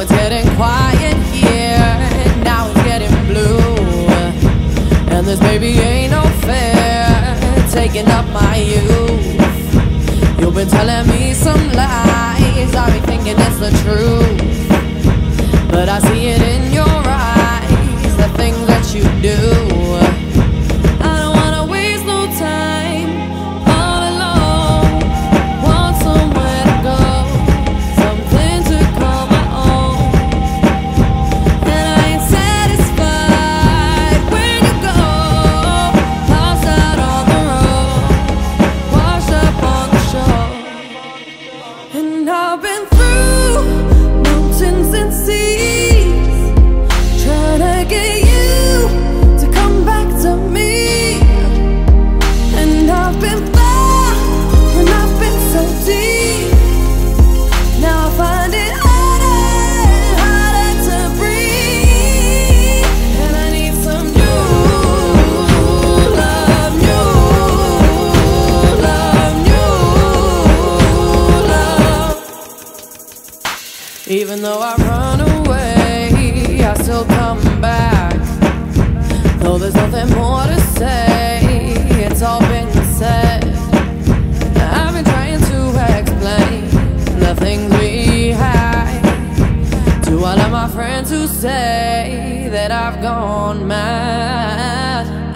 It's getting quiet here, now it's getting blue. And this baby ain't no fair, taking up my youth. You've been telling me some lies, I've been thinking it's the truth. But I see it in your eyes, the things that you do. And I'll been Even though I run away, I still come back. Though there's nothing more to say, it's all been said. I've been trying to explain the things we had to all of my friends who say that I've gone mad.